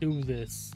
do this.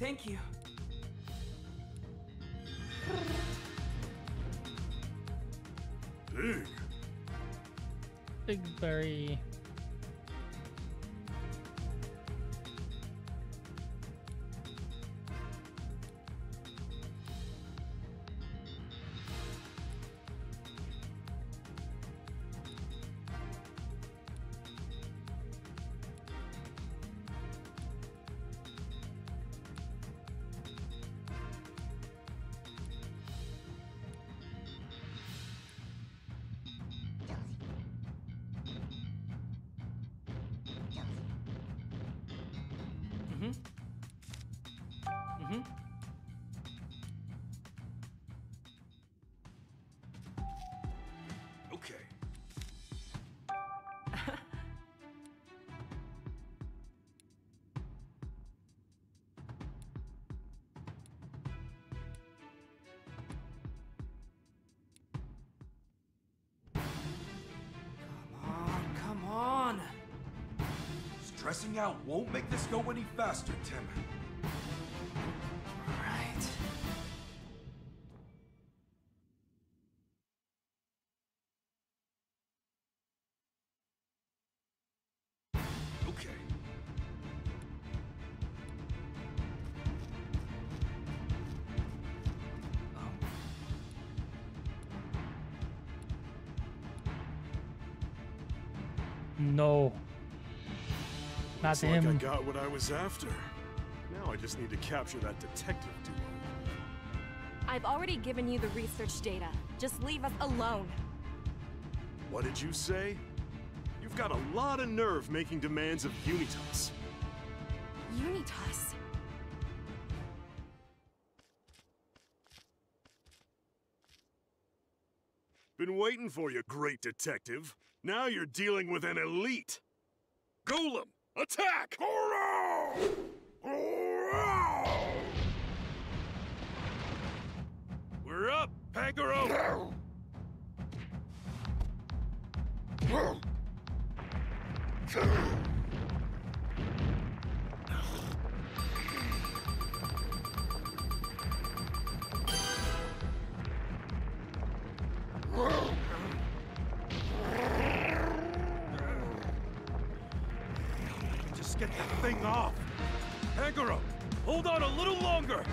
Thank you. Big. Big berry. Stressing out won't make this go any faster, Tim. All right. Okay. No. Not Looks to like I got what I was after. Now I just need to capture that detective duo. I've already given you the research data. Just leave us alone. What did you say? You've got a lot of nerve making demands of Unitas. Unitas. Been waiting for you, great detective. Now you're dealing with an elite. Golem, attack! We're up, Pangoro! Just get the thing off. Pangoro, hold on a little longer.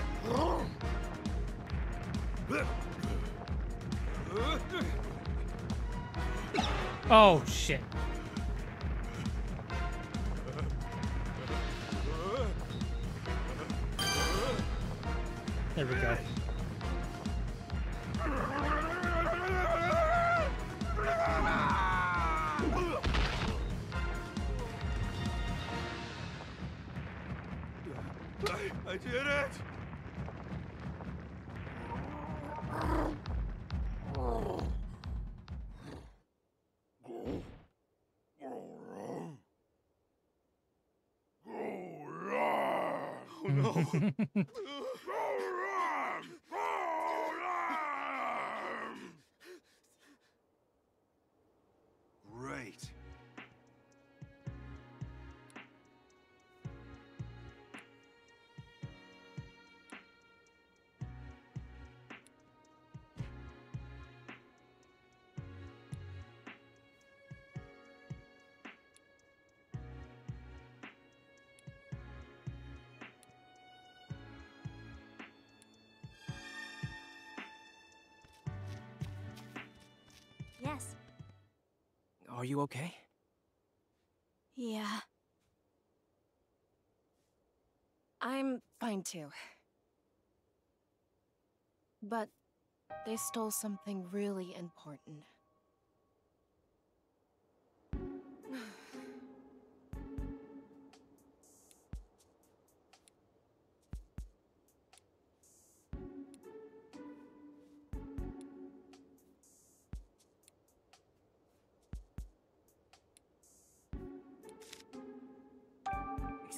Oh shit. There we go. I, did it! Oh no! Are you okay? Yeah. I'm fine too. But they stole something really important.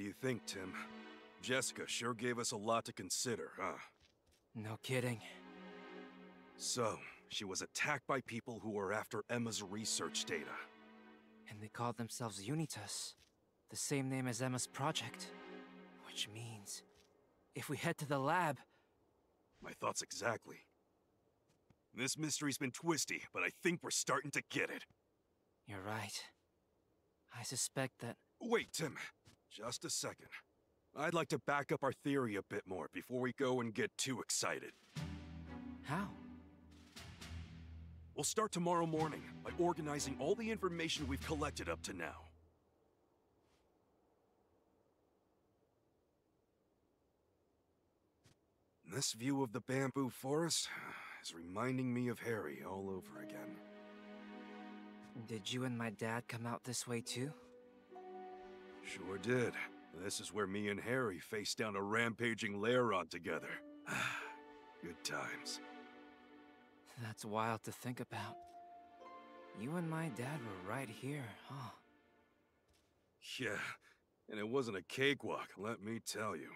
Do you think, Tim? Jessica sure gave us a lot to consider, huh? No kidding. So, she was attacked by people who were after Emma's research data. And they called themselves Unitas. The same name as Emma's project. Which means, if we head to the lab, My thoughts exactly. This mystery's been twisty, but I think we're starting to get it. you're right. I suspect that Wait, Tim. Just a second. I'd like to back up our theory a bit more before we go and get too excited. how? We'll start tomorrow morning by organizing all the information we've collected up to now. This view of the bamboo forest is reminding me of Harry all over again. Did you and my dad come out this way too? Sure did. This is where me and Harry faced down a rampaging Lairon together. Good times. That's wild to think about. You and my dad were right here, huh? Yeah, and it wasn't a cakewalk, let me tell you.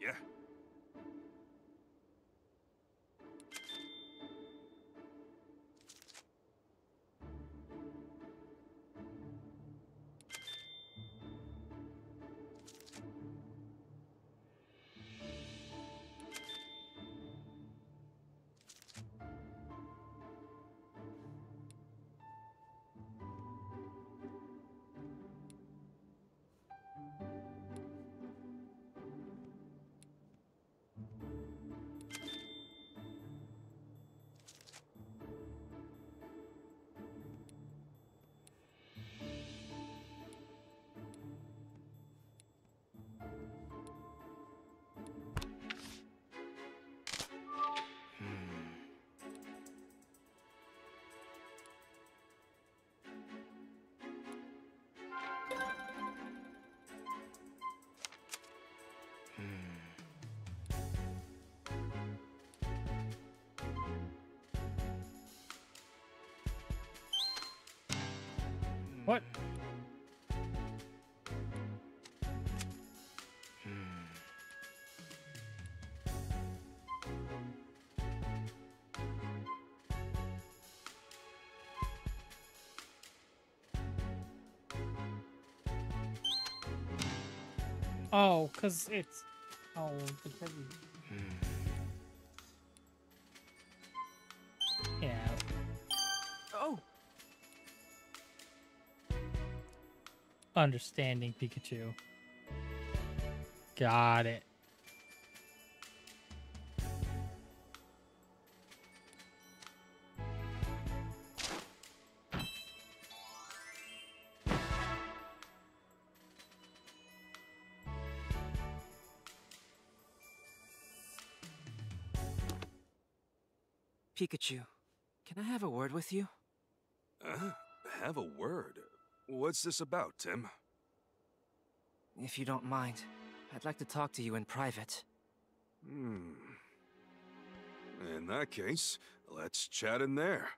Yeah. What? Hmm. Oh, it's oh because yeah. Oh! Understanding Pikachu. Got it. Pikachu, can I have a word with you? Uh, have a word. What's this about, Tim? If you don't mind, I'd like to talk to you in private. Hmm. In that case, let's chat in there.